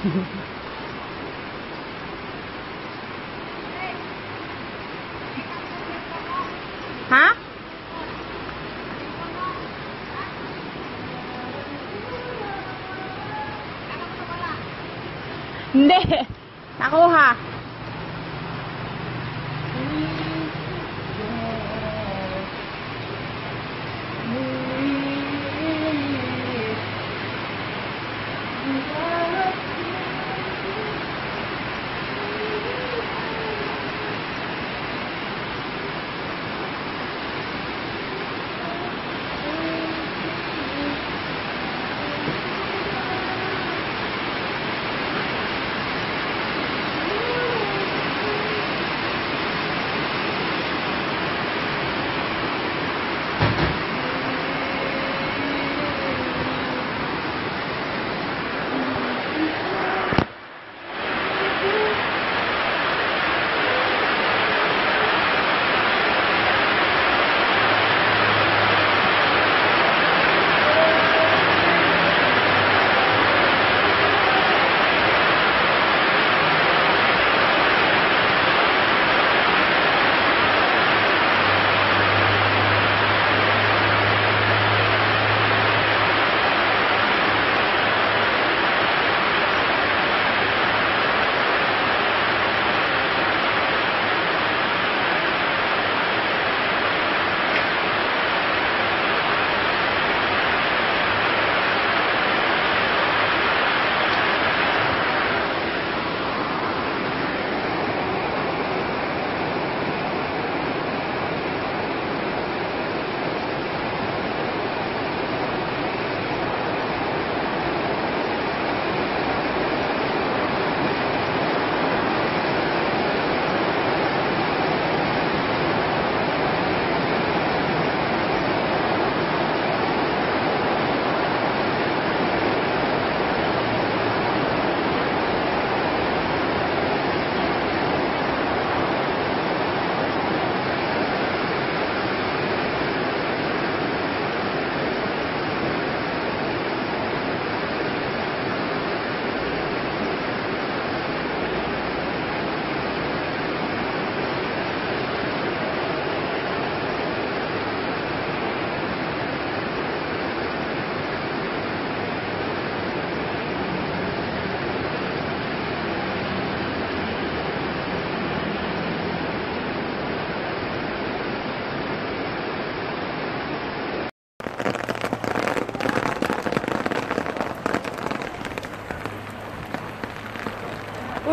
ha? Hindi.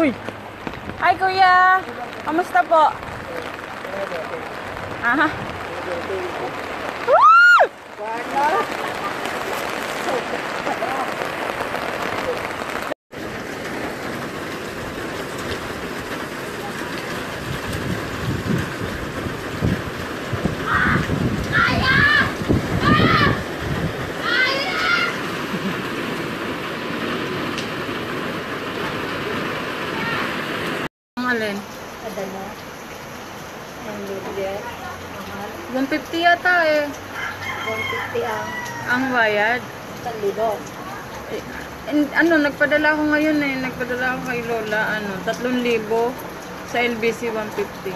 Uy! Hi, kuya! Kamusta po? Aha. Woo! Ang Ada mo. Ang libre. 150 yata eh. 150 ang Ang bayad. 1,000. Eh, and- ano, nagpadala ako ngayon eh. Nagpadala ako kay Lola, ano, 3,000 sa LBC 150.